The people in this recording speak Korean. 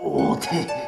오대